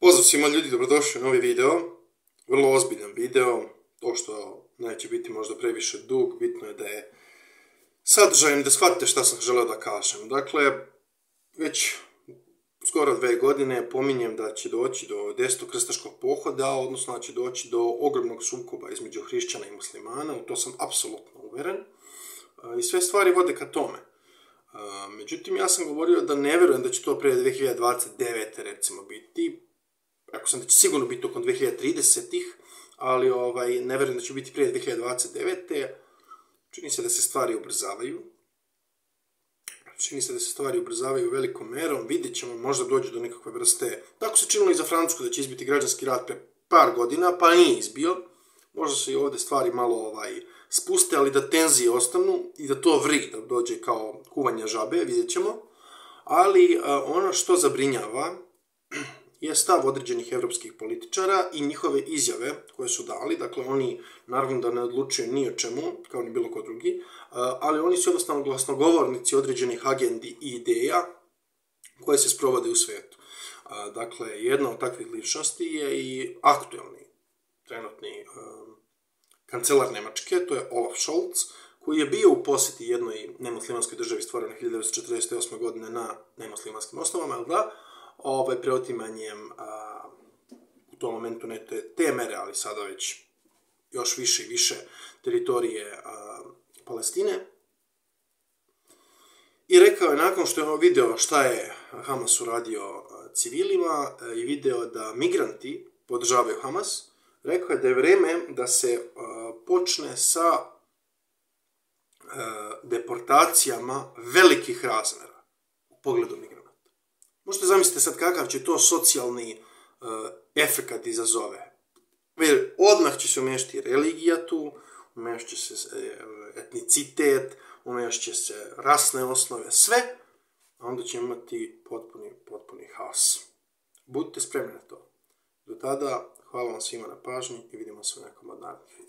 Pozdrav svima ljudi, dobrodošli u novi video. Vrlo ozbiljan video. To što neće biti možda previše dug, bitno je da je sadržajem da shvatite šta sam želeo da kažem. Dakle, već skoro dve godine pominjem da će doći do desetog krstaškog pohoda, odnosno da će doći do ogromnog sukoba između hrišćana i muslimana, u to sam apsolutno uveren. I sve stvari vode ka tome. Međutim, ja sam govorio da ne vjerujem da će to prije 2029. recimo biti, ako sam da će sigurno biti tokom 2030-ih, ali ovaj, ne vjerujem da će biti prije 2029. Čini se da se stvari ubrzavaju. Čini se da se stvari ubrzavaju velikom merom, vidjet ćemo, možda dođe do nekakve vrste, tako se činilo i za Francusku da će izbiti građanski rat pre par godina, pa nije izbio. Možda se i ovdje stvari malo ovaj, spuste, ali da tenzije ostanu i da to vri, da dođe kao kuvanje žabe, vidjet ćemo. Ali ono što zabrinjava je stav određenih europskih političara i njihove izjave koje su dali, dakle oni naravno da ne odlučuju ni o čemu, kao ni bilo ko drugi, ali oni su jednostavno glasnogovornici određenih agendi i ideja koje se sprovode u svijetu. Dakle, jedna od takvih ličnosti je i aktualni trenutni kancelar Njemačke, to je Olaf Scholz, koji je bio u posjeti jednoj nemuslimanskoj državi stvorene 1948. godine na nemuslimanskim osnovama, ali da, ovaj, preotimanjem u tom momentu ne te, te mere, ali sada već još više i više teritorije Palestine. I rekao je nakon što je video šta je Hamas uradio civilima i video da migranti podržavaju Hamas, rekao je da je vrijeme da se počne sa deportacijama velikih razmjera u pogledu migranata. Možete zamisliti sad kakav će to socijalni efekat izazove. Jer odmah će se umješti religija tu, umješće se e, etnicitet, umješće se rasne osnove, sve, a onda ćemo imati potpuni, potpuni haos. Budite spremni na to. Do tada, hvala vam svima na pažnji i vidimo se u nekom od narednih.